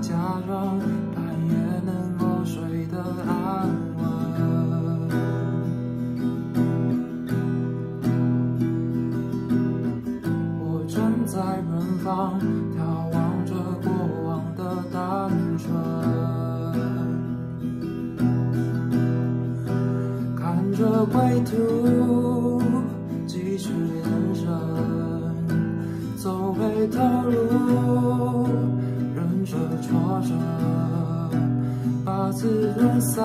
假装半夜能够睡得安稳我站在远方眺望着过往的单纯看着归途继续延伸走回头路着，把滋润塞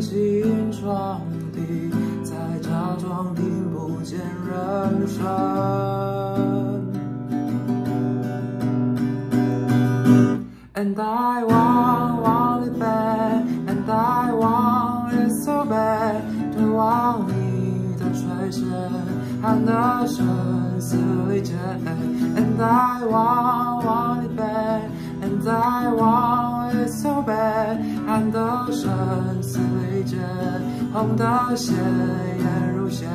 进床底，再假装听不见人声。And I want, want it bad, and I want it so bad，渴望你的垂涎，和的声嘶力竭。And I want, want it bad, and I want bad，和的声嘶力竭，红的鲜艳如血。